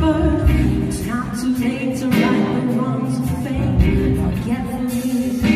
It's not too late to right the wrongs of fate. Forget the reason.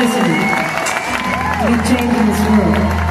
listening. Big change in this world.